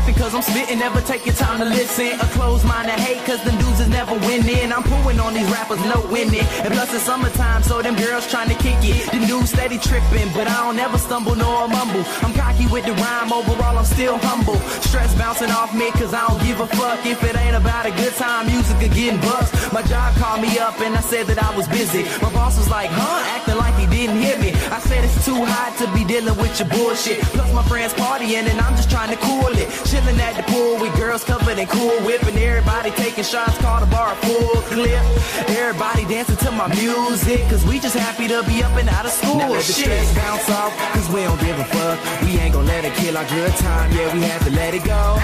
tripping cause I'm spitting, never taking time to listen. A closed mind to hate cause them dudes is never winning. I'm pulling on these rappers, no winning. And plus it's summertime, so them girls trying to kick it. The dudes steady tripping, but I don't ever stumble nor mumble. I'm cocky with the rhyme, overall I'm still humble. Stress bouncing off me cause I don't give a fuck. If it ain't about a good time, music or getting bucks. My job called me up and I said that I was busy. My boss was like, huh? Acting like he didn't hear me. I said it's too hot to be dealing with your bullshit. Plus my friends partying and I'm just trying to cool it. Chilling at the pool with girls covered in cool whip and everybody taking shots, call the bar a full clip. Everybody dancing to my music, cause we just happy to be up and out of school. Now let the Shit. stress bounce off, cause we don't give a fuck. We ain't gonna let it kill our good time, yeah, we have to let it go.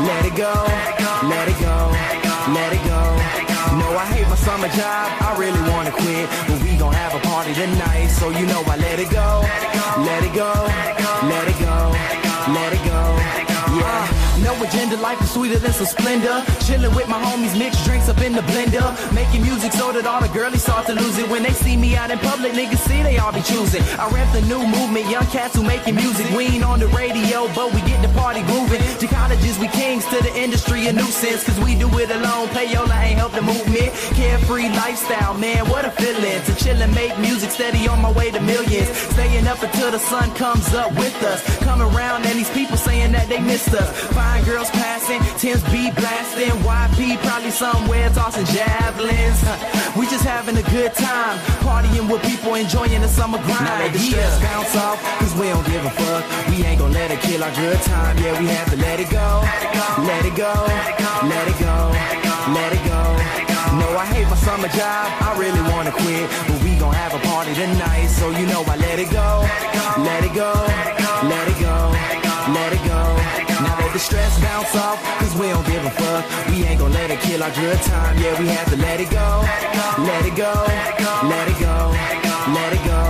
Let it go, let it go, let it go. No, I hate my summer job, I really wanna quit. But we gon' have a party tonight, so you know I let it go. Let it go, let it go, Agenda, life is sweeter than some splendor. Chilling with my homies, mix drinks up in the blender. Making music so that all the girlies start to lose it. When they see me out in public, niggas see they all be choosing. I rap the new movement, young cats who making music. We ain't on the radio, but we get the party moving. To colleges, we kings, to the industry, a nuisance. Cause we do it alone, payola ain't help the movement. Carefree lifestyle, man, what a feeling. To chill and make music steady on my way to millions. Staying up until the sun comes up with us. Come around and these people saying that they missed us. Fine girls beat blasting. YP probably somewhere tossing javelins. Huh, We just having a good time. Partying with people enjoying the summer grind. Now let the stress bounce off, cause we don't give a fuck. We ain't gonna let it kill our good time. Yeah, we have to let it go. Let it go. Let it go. Let it go. No, I hate my summer job. I really wanna quit. But we gon' have a party tonight. So you know I let it go. Let it go. Let the stress bounce off, cause we don't give a fuck. We ain't gonna let it kill our good time, yeah, we have to let it go. Let it go, let it go, let it go.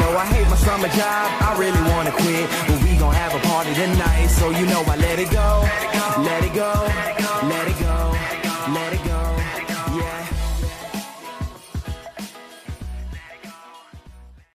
No, I hate my summer job, I really wanna quit. But we gon' have a party tonight, so you know I let it go, let it go, let it go, let it go, yeah.